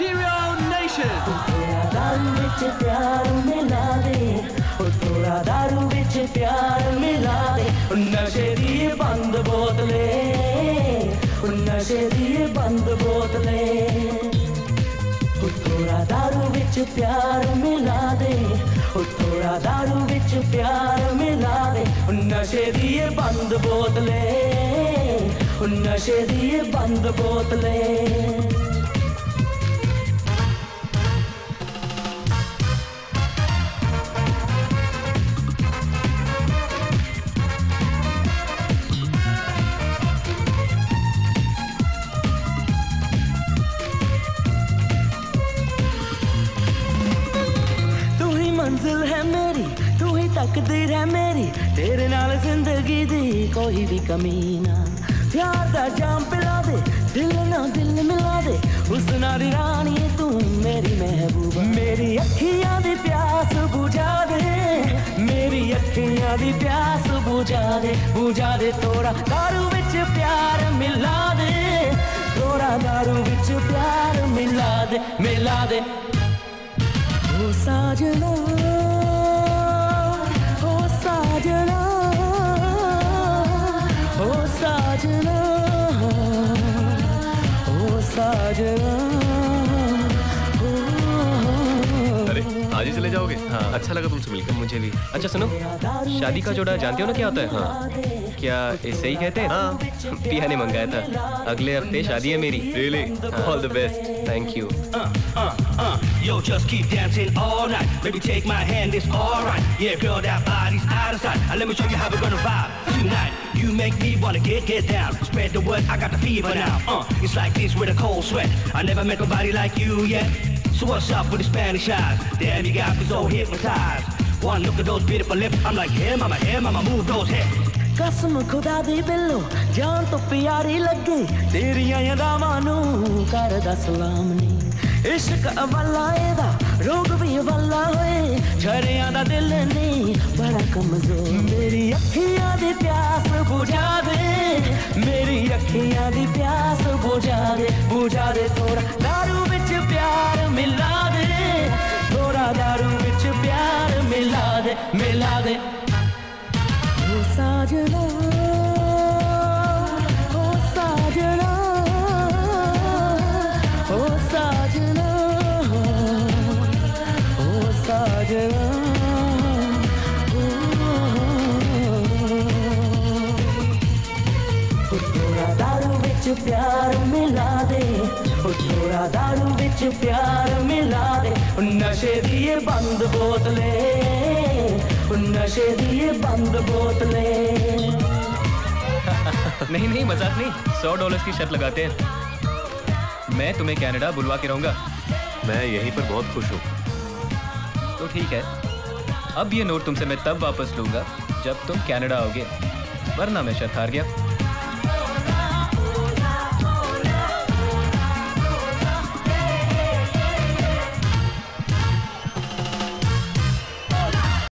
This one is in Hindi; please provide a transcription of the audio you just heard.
Stereo Nation. दारू बिच प्यार मिला दे थोड़ा दारू बिच प्यार मिला दे नशे बंद बोतले नशे बंद बोतले दारू बिच प्यार दे दारू बिच प्यार बंद बोतले बंद बोतले मंजिल है मेरी, तू ही तकदीर है मेरी, तेरे नाल ज़िंदगी दी कोई भी कमी ना। प्यार दा जाम पिला दे, दिल ना दिल मिला दे, उस नारी रानी तू मेरी महबूबा। मेरी अखियाँ दी प्यास बुझा दे, मेरी अखियाँ दी प्यास बुझा दे बुझा दे थोड़ा दारू विच प्यार मिला दे थोड़ा दारू विच प्यार मिला दे मिला दे। साजना हो साजना हो साजना हो साजना आज ही चले जाओगे? हाँ। अच्छा लगा तुमसे मिलकर। मुझे भी। अच्छा सुनो शादी का जोड़ा जानते हो ना क्या होता है? हाँ। क्या ऐसे ही कहते हैं? हाँ। पिया ने मंगाया था। अगले हफ़्ते शादी है मेरी। Really all the best thank you yo, just keep dancing all night. Baby, take my hand, it's alright. Yeah, girl, that body's out of sight. And let me show you how we're gonna vibe tonight. You make me wanna get get down. Spread the word, I got the fever now. Uh, it's like this with a cold sweat. I never met nobody like you yet. So what's up with the Spanish eyes? Damn, you got me so hypnotized. One look at those beautiful lips, I'm like, yeah, mama, yeah, mama, move those hips. कसम खुदा दी बिलो जान तो प्यारी लगे, तेरिया अदावां कर दा नी इश्क अवला एदा, रोग भी अवला होए छरिया दा दिल नी, बड़ा कमज़ोर। मेरी अखियाँ दी प्यास बुझा दे, मेरी अखियाँ दी प्यास बुझा दे बुझा दे थोड़ा दारू विच प्यार मिला दे, थोड़ा दारू विच प्यार मिला दे मिला दे। साजना, ओ साजना ओ साजना ओ साजना प्यार मिला दे थोड़ा दारू बिच प्यार मिला दे, नशे दिए बंद बोतले। नशे दिए बंद बोतले। नहीं नहीं मज़ाक नहीं। सौ डॉलर की शर्त लगाते हैं। मैं तुम्हें कनाडा बुलवा के रहूँगा। मैं यहीं पर बहुत खुश हूँ। तो ठीक है। अब ये नोट तुमसे मैं तब वापस लूँगा जब तुम कनाडा आओगे। वरना मैं शर्त हार गया।